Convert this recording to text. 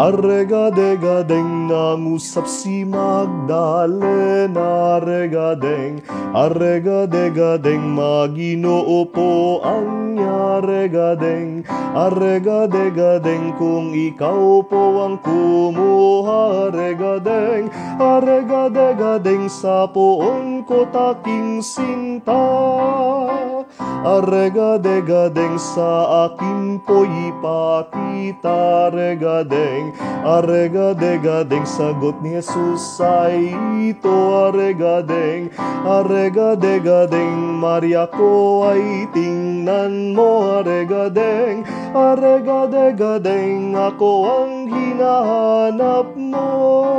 Arregadega-deng nangusap si Magdalena. Arregadeng, arregadega-deng maginoo po ang yaregadeng Arregadega-deng kung ikaw po ang kumuha. Arregadeng, arregadega-deng sa poon ko taking sinta Arregadega-deng sa akin po ipakita Arregadeng, arregadega-deng sagot ni Jesus ay ito Arregadeng, arregadega-deng Maria ko ay tingnan mo Arregadeng, arregadega-deng ako ang hinahanap mo